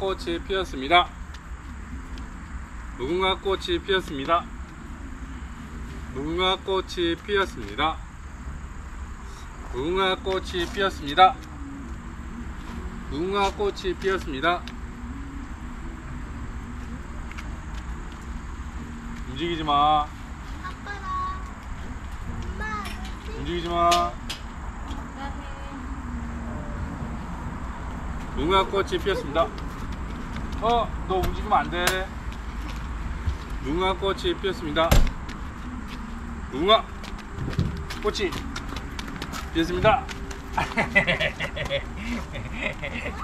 꽃이 피었습니다. 무궁화 꽃이 피었습니다. 무궁화 꽃이 피었습니다. 무궁화 꽃이 피었습니다. 무궁화 꽃이 피었습니다. 움직이지 마. 움직이지 마. 무궁화 꽃이 피었습니다. 어, 너 움직이면 안 돼. 무궁화 꽃이 피었습니다. 무궁화 꽃이 피었습니다.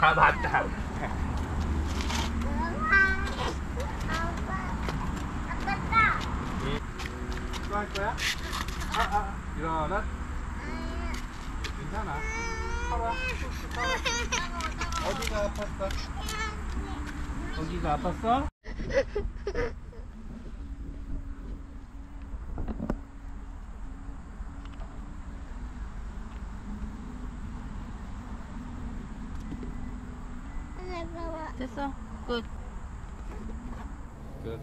다 봤다. 이거 할 거야? 아, 아, 일어나. 괜찮아. 살아. 어디가 아팠어? 어디가 아팠어? 됐어. 끝. 끝.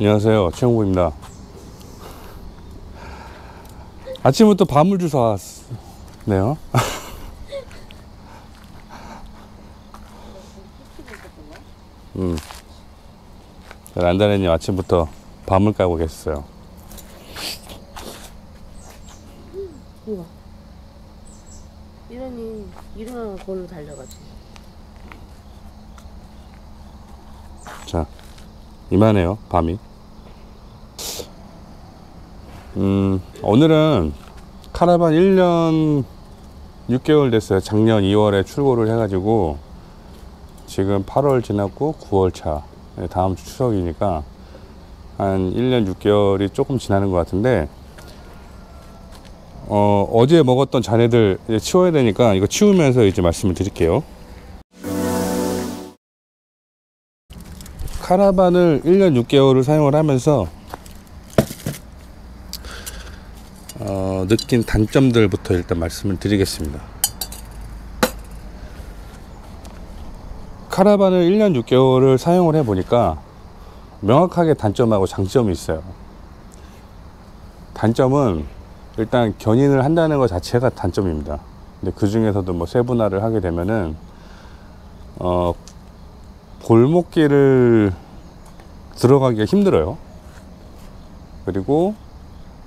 안녕하세요. 최영구입니다. 아침부터 밤을 주워 왔네요. 음. 란다네님 아침부터 밤을 까고 계셨어요. 이거. 이러니 일어나는 걸로 달려가지. 자, 이만해요, 밤이. 음, 오늘은 카라반 1년 6개월 됐어요. 작년 2월에 출고를 해가지고, 지금 8월 지났고 9월 차. 네, 다음 주 추석이니까, 한 1년 6개월이 조금 지나는 것 같은데, 어, 어제 먹었던 잔해들 치워야 되니까, 이거 치우면서 이제 말씀을 드릴게요. 카라반을 1년 6개월을 사용을 하면서 어, 느낀 단점들부터 일단 말씀을 드리겠습니다. 카라반을 1년 6개월을 사용을 해 보니까 명확하게 단점하고 장점이 있어요. 단점은 일단 견인을 한다는 것 자체가 단점입니다. 근데 그 중에서도 뭐 세분화를 하게 되면은 어, 골목길을 들어가기가 힘들어요. 그리고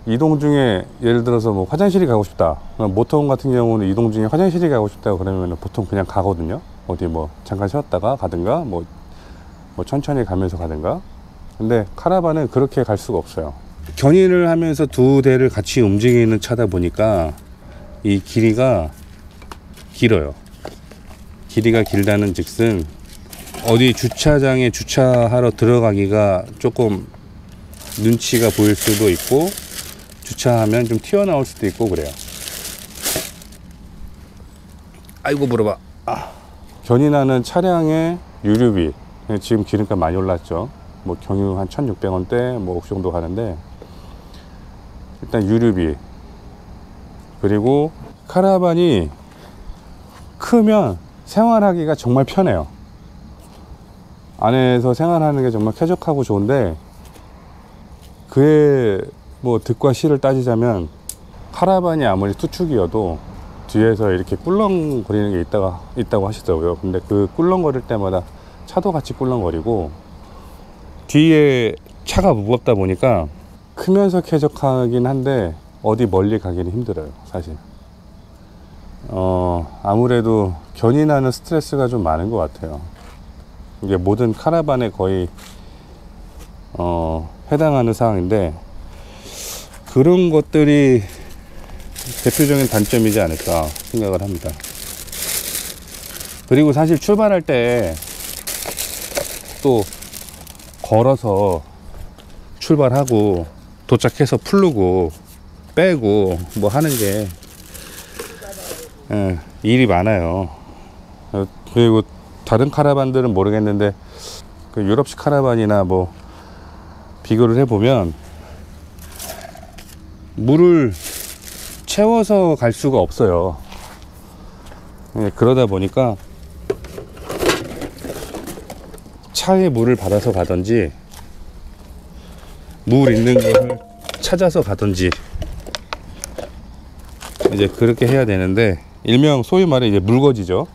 이동 중에 예를 들어서 뭐 화장실이 가고 싶다. 모터홈 같은 경우는 이동 중에 화장실이 가고 싶다 그러면 보통 그냥 가거든요. 어디 뭐 잠깐 쉬었다가 가든가 뭐, 뭐 천천히 가면서 가든가. 근데 카라반은 그렇게 갈 수가 없어요. 견인을 하면서 두 대를 같이 움직이는 차다 보니까 이 길이가 길어요. 길이가 길다는 즉슨 어디 주차장에 주차하러 들어가기가 조금 눈치가 보일 수도 있고 주차하면 좀 튀어나올 수도 있고 그래요. 아이고 물어봐. 아. 견인하는 차량의 유류비 지금 기름값 많이 올랐죠. 뭐 경유 한 1,600원대 뭐그 정도 가는데 일단 유류비 그리고 카라반이 크면 생활하기가 정말 편해요. 안에서 생활하는 게 정말 쾌적하고 좋은데 그의 뭐 득과 실을 따지자면 카라반이 아무리 투축이어도 뒤에서 이렇게 꿀렁거리는 게 있다가 있다고 하시더라고요. 근데 그 꿀렁거릴 때마다 차도 같이 꿀렁거리고 뒤에 차가 무겁다 보니까 크면서 쾌적하긴 한데 어디 멀리 가기는 힘들어요, 사실. 어, 아무래도 견인하는 스트레스가 좀 많은 것 같아요. 이게 모든 카라반에 거의 어, 해당하는 사항인데 그런 것들이 대표적인 단점이지 않을까 생각을 합니다. 그리고 사실 출발할 때 또 걸어서 출발하고 도착해서 풀르고 빼고 뭐 하는 게 예, 일이 많아요. 어, 그리고 다른 카라반들은 모르겠는데 그 유럽식 카라반이나 뭐 비교를 해보면 물을 채워서 갈 수가 없어요. 예, 그러다 보니까 차에 물을 받아서 가든지 물 있는 걸 찾아서 가든지 이제 그렇게 해야 되는데 일명 소위 말해 이제 물거지죠.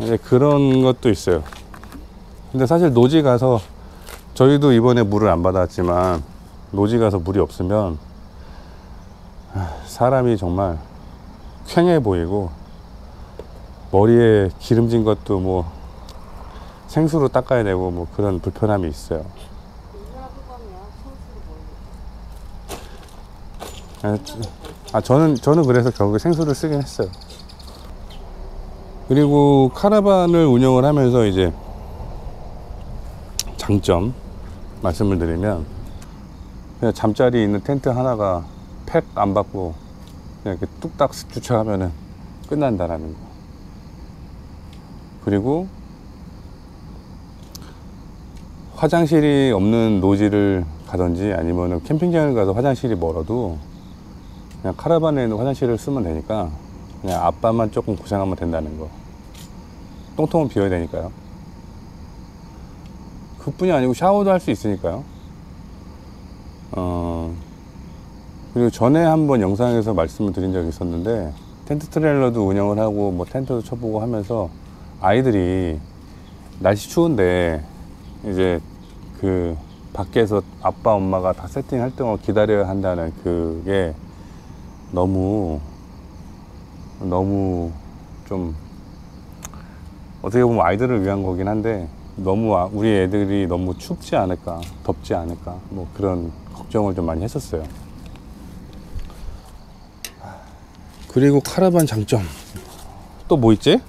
이제 그런 것도 있어요. 근데 사실 노지 가서 저희도 이번에 물을 안 받았지만 노지 가서 물이 없으면 아, 사람이 정말 쾌해 보이고 머리에 기름진 것도 뭐 생수로 닦아야 되고 뭐 그런 불편함이 있어요. 아, 아 저는 저는 그래서 결국에 생수를 쓰긴 했어요. 그리고 카라반을 운영을 하면서 이제 장점 말씀을 드리면 그냥 잠자리 있는 텐트 하나가 팩 안 받고 그냥 이렇게 뚝딱 주차하면은 끝난다라는 거. 그리고 화장실이 없는 노지를 가든지 아니면은 캠핑장을 가서 화장실이 멀어도 그냥 카라반에 있는 화장실을 쓰면 되니까 그냥 아빠만 조금 고생하면 된다는 거. 똥통은 비워야 되니까요. 그뿐이 아니고 샤워도 할 수 있으니까요. 어, 그리고 전에 한번 영상에서 말씀을 드린 적이 있었는데 텐트 트레일러도 운영을 하고 뭐 텐트도 쳐보고 하면서 아이들이 날씨 추운데 이제 그 밖에서 아빠 엄마가 다 세팅할 동안 기다려야 한다는 그게 너무 너무 좀 어떻게 보면 아이들을 위한 거긴 한데 너무 아- 우리 애들이 너무 춥지 않을까 덥지 않을까 뭐 그런 걱정을 좀 많이 했었어요. 그리고 카라반 장점 또 뭐 있지?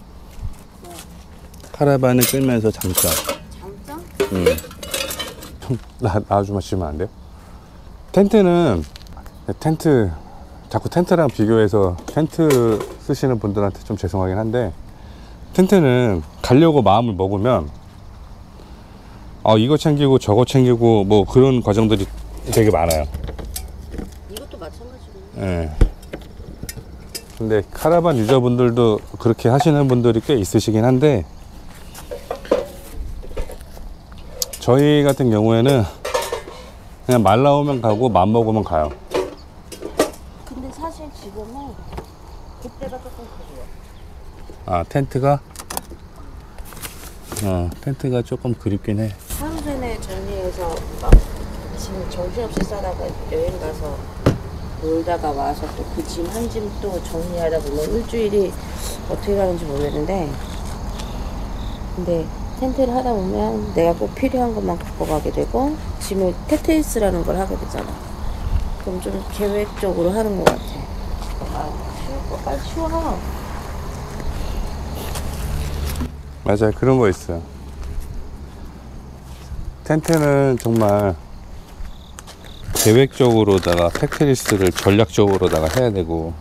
카라반을 끌면서 장점. 장점? 음. 좀 나, 나좀 주시면 안 돼요? 텐트는 텐트 자꾸 텐트랑 비교해서 텐트 쓰시는 분들한테 좀 죄송하긴 한데 텐트는 가려고 마음을 먹으면 아 이거 챙기고 저거 챙기고 뭐 그런 과정들이 되게 많아요. 이것도 마찬가지로. 예. 근데 카라반 유저분들도 그렇게 하시는 분들이 꽤 있으시긴 한데 저희 같은 경우에는 그냥 말 나오면 가고 맘 먹으면 가요. 근데 사실 지금은 그때가 조금 그리워. 아 텐트가 어 텐트가 조금 그립긴 해. 하루 전에 정리해서 막 지금 정신없이 싸다가 여행 가서 놀다가 와서 또 그 짐 한 짐 또 정리하다 보면 일주일이 어떻게 가는지 모르겠는데 근데 텐트를 하다 보면 내가 꼭 필요한 것만 갖고 가게 되고 짐을 테트리스라는 걸 하게 되잖아 그럼 좀 계획적으로 하는 것 같아 아 쉬울 거 빨리 쉬워 맞아요. 그런 거 있어요. 텐트는 정말 계획적으로다가 테트리스를 전략적으로다가 해야 되고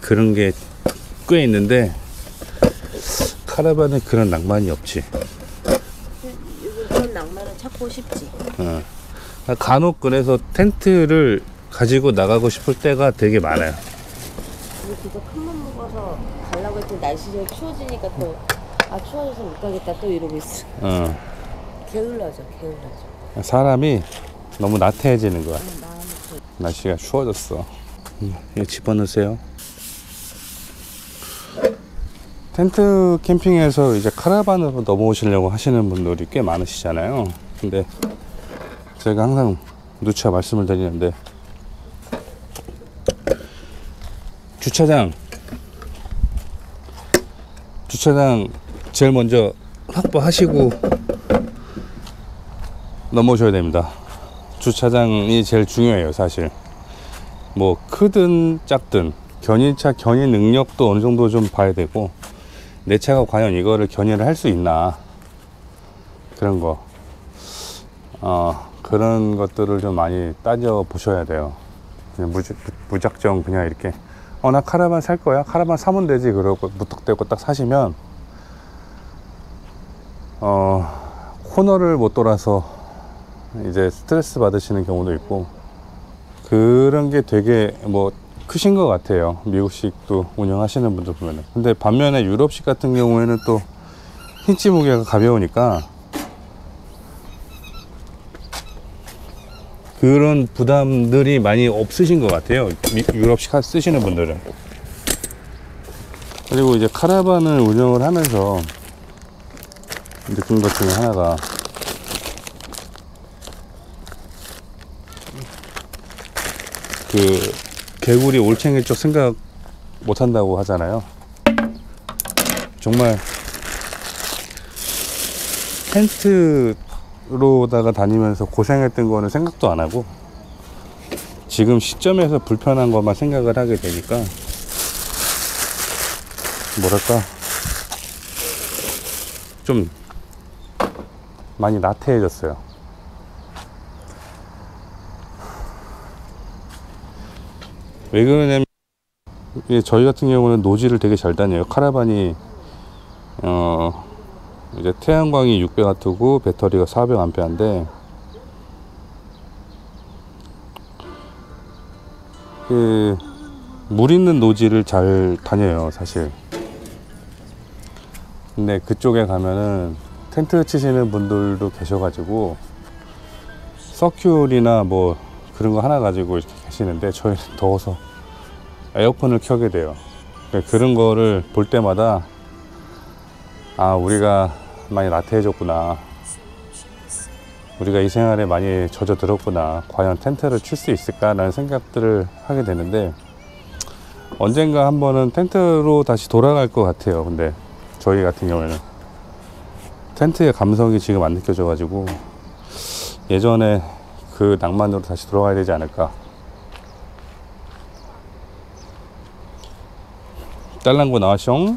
그런 게 꽤 있는데 카라반은 그런 낭만이 없지. 그런 낭만을 찾고 싶지 어. 간혹 그래서 텐트를 가지고 나가고 싶을 때가 되게 많아요. 그거 큰맘 먹어서 가려고 했더니 날씨가 추워지니까 또 아 추워져서 못 가겠다 또 이러고 있어 어. 게을러져 게을러져 사람이 너무 나태해지는 거야. 좀 날씨가 추워졌어. 음, 이거 집어넣으세요. 텐트 캠핑에서 이제 카라반으로 넘어오시려고 하시는 분들이 꽤 많으시잖아요. 근데 제가 항상 누차 말씀을 드리는데 주차장 주차장 제일 먼저 확보하시고 넘어오셔야 됩니다. 주차장이 제일 중요해요, 사실. 뭐 크든 작든 견인차 견인 능력도 어느 정도 좀 봐야 되고 내 차가 과연 이거를 견인을 할 수 있나 그런 거 어, 그런 것들을 좀 많이 따져 보셔야 돼요. 그냥 무작, 무작정 그냥 이렇게 어 나 카라반 살 거야 카라반 사면 되지 그러고 무턱대고 딱 사시면 어 코너를 못 돌아서 이제 스트레스 받으시는 경우도 있고 그런 게 되게 뭐 크신 것 같아요. 미국식도 운영하시는 분들 보면은. 근데 반면에 유럽식 같은 경우에는 또 힌치 무게가 가벼우니까 그런 부담들이 많이 없으신 것 같아요. 미- 유럽식 하- 쓰시는 분들은. 그리고 이제 카라반을 운영을 하면서 느낀 것 중에 하나가 그 개구리 올챙이 쪽 생각 못 한다고 하잖아요. 정말 텐트로다가 다니면서 고생했던 거는 생각도 안 하고 지금 시점에서 불편한 것만 생각을 하게 되니까 뭐랄까 좀 많이 나태해졌어요. 왜 그러냐면 저희 같은 경우는 노지를 되게 잘 다녀요. 카라반이 어 이제 태양광이 600W고 배터리가 400A인데 그물 있는 노지를 잘 다녀요, 사실. 근데 그쪽에 가면은 텐트 치시는 분들도 계셔가지고 서큐얼이나 뭐 그런 거 하나 가지고 이렇게 계시는데 저희는 더워서 에어컨을 켜게 돼요. 그러니까 그런 거를 볼 때마다 아 우리가 많이 나태해졌구나. 우리가 이 생활에 많이 젖어들었구나. 과연 텐트를 칠 수 있을까 라는 생각들을 하게 되는데 언젠가 한 번은 텐트로 다시 돌아갈 것 같아요. 근데 저희 같은 경우에는 텐트의 감성이 지금 안 느껴져 가지고 예전에 그 낭만으로 다시 돌아가야 되지 않을까. 딸랑구 나와숑.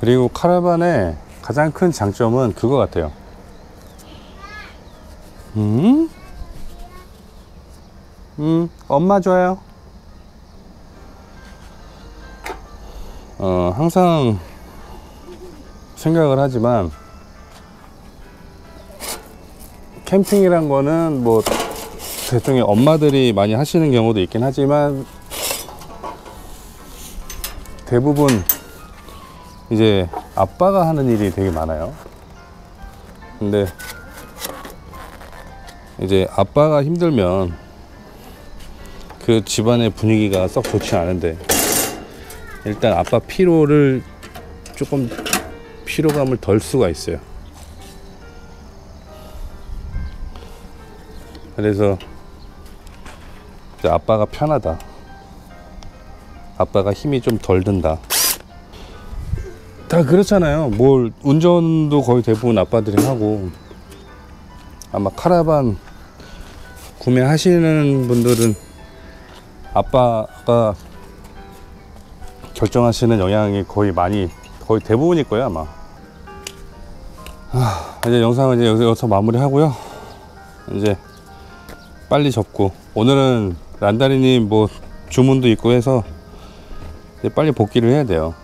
그리고 카라반의 가장 큰 장점은 그거 같아요. 음? 음, 엄마 줘요. 어, 항상 생각을 하지만 캠핑이란 거는 뭐 대충의 엄마들이 많이 하시는 경우도 있긴 하지만 대부분 이제 아빠가 하는 일이 되게 많아요. 근데 이제 아빠가 힘들면 그 집안의 분위기가 썩 좋지 않은데 일단 아빠 피로를 조금 피로감을 덜 수가 있어요. 그래서 아빠가 편하다. 아빠가 힘이 좀 덜 든다. 다 그렇잖아요. 뭘 운전도 거의 대부분 아빠들이 하고 아마 카라반 구매하시는 분들은 아빠가 결정하시는 영향이 거의 많이 거의 대부분일 거예요 아마. 아, 이제 영상은 이제 여기서, 여기서 마무리하고요. 이제 빨리 접고 오늘은 란다리님 뭐 주문도 있고 해서 이제 빨리 복귀를 해야 돼요.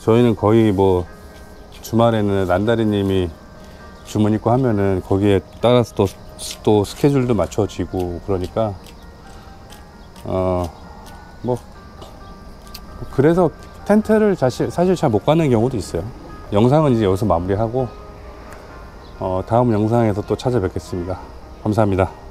저희는 거의 뭐 주말에는 란다리님이 주문 있고 하면은 거기에 따라서 또, 또 스케줄도 맞춰지고 그러니까 어뭐 그래서 텐트를 사실, 사실 잘 못 가는 경우도 있어요. 영상은 이제 여기서 마무리하고 어, 다음 영상에서 또 찾아뵙겠습니다. 감사합니다.